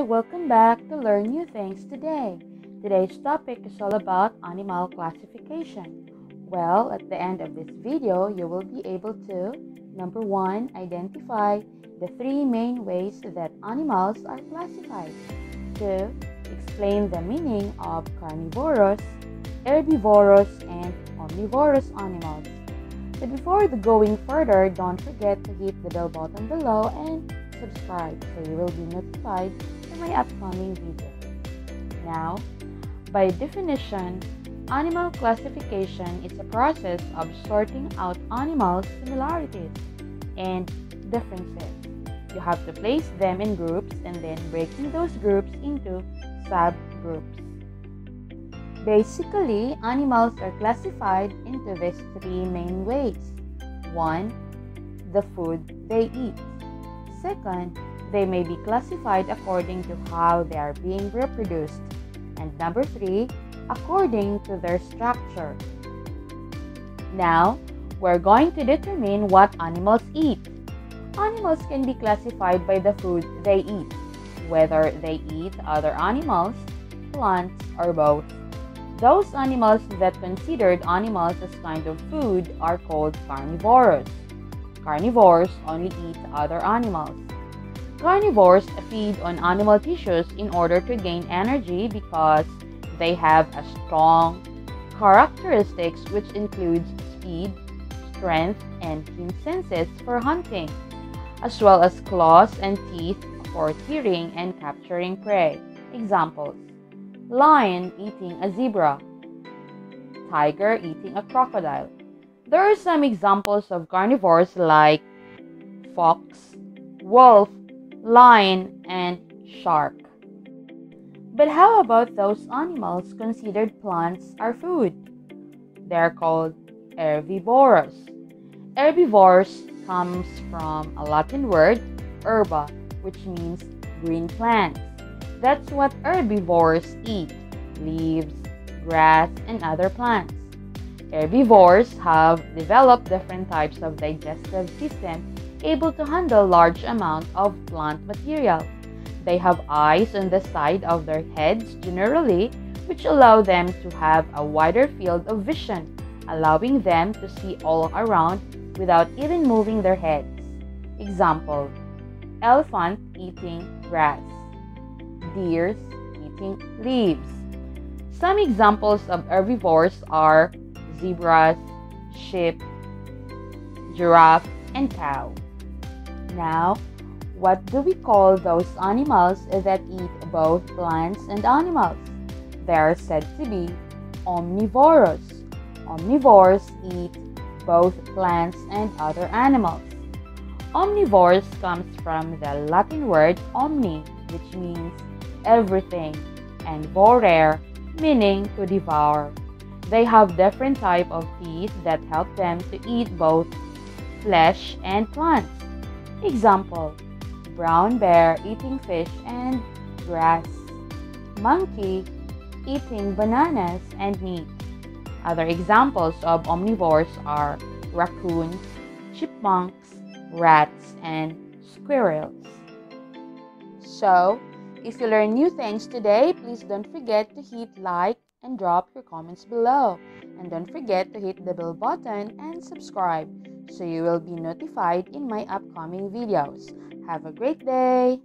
Welcome back to Learn New Things Today. Today's topic is all about animal classification. Well, at the end of this video, you will be able to number one, identify the three main ways that animals are classified, two, explain the meaning of carnivorous, herbivorous, and omnivorous animals. But before going further, don't forget to hit the bell button below and subscribe so you will be notified my upcoming video. Now, by definition, animal classification is a process of sorting out animal similarities and differences. You have to place them in groups and then breaking those groups into subgroups. Basically, animals are classified into these three main ways. 1. The food they eat. Second, they may be classified according to how they are being reproduced. And number three, according to their structure. Now, we're going to determine what animals eat. Animals can be classified by the food they eat, whether they eat other animals, plants, or both. Those animals that considered animals as kind of food are called carnivores. Carnivores only eat other animals. Carnivores feed on animal tissues in order to gain energy because they have a strong characteristics which includes speed, strength, and keen senses for hunting, as well as claws and teeth for tearing and capturing prey. Examples Lion eating a zebra, tiger eating a crocodile. There are some examples of carnivores like fox, wolf, lion, and shark. But how about those animals considered plants are food? They are called herbivores. Herbivores comes from a Latin word herba, which means green plants. That's what herbivores eat leaves, grass, and other plants. Herbivores have developed different types of digestive system able to handle large amounts of plant material. They have eyes on the side of their heads generally, which allow them to have a wider field of vision, allowing them to see all around without even moving their heads. Example, elephant eating grass, deers eating leaves. Some examples of herbivores are zebras, sheep, giraffe, and cow. Now, what do we call those animals that eat both plants and animals? They are said to be omnivorous. Omnivores eat both plants and other animals. Omnivores comes from the Latin word omni, which means everything, and vorare, meaning to devour. They have different type of teeth that help them to eat both flesh and plants. Example, brown bear eating fish and grass, monkey eating bananas and meat. Other examples of omnivores are raccoons, chipmunks, rats, and squirrels. So, if you learn new things today, please don't forget to hit like and drop your comments below. And don't forget to hit the bell button and subscribe so you will be notified in my upcoming videos. Have a great day!